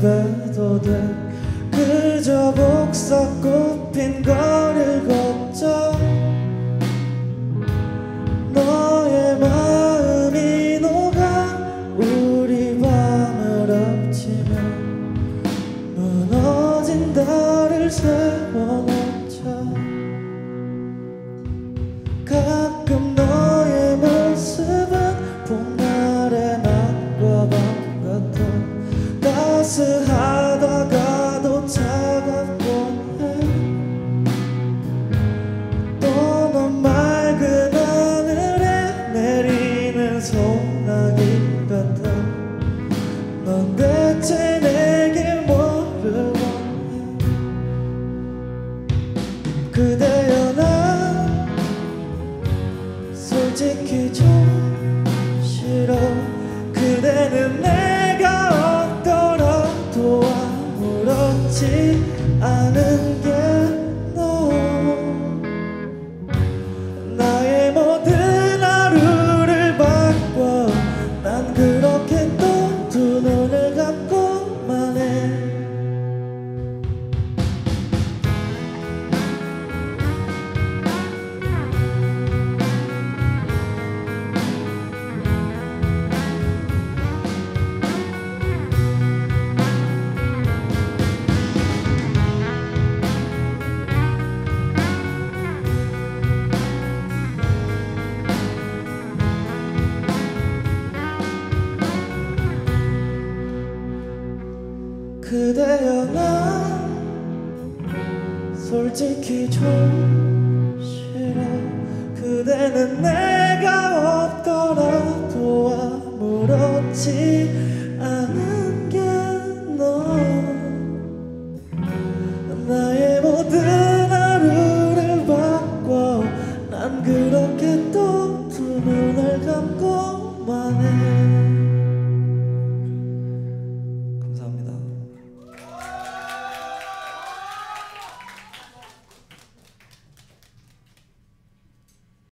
돼. 그저 복석 꽃핀 거리를 걷자 너의 마음이 녹아 우리 밤을 엎치며 무너진 달을 세워놓 넌 대체 내게 뭐를 원해 그대여 난 솔직히 좀 싫어. 그대는 내가 없더라도 아무렇지 않은 게 그대여 나 솔직히 좀 싫어 그대는 내가 없더라도 아무렇지 않은 게 너. 나의 모든 하루를 바꿔. 난 그렇게 떠